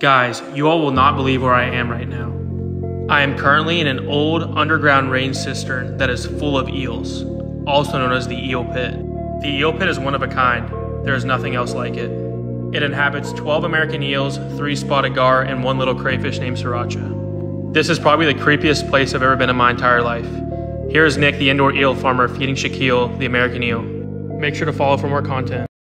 Guys, you all will not believe where I am right now. I am currently in an old underground rain cistern that is full of eels, also known as the eel pit. The eel pit is one of a kind. There is nothing else like it. It inhabits 12 American eels, 3 spotted gar, and one little crayfish named sriracha. This is probably the creepiest place I've ever been in my entire life. Here is Nick, the indoor eel farmer, feeding Shaquille, the American eel. Make sure to follow for more content.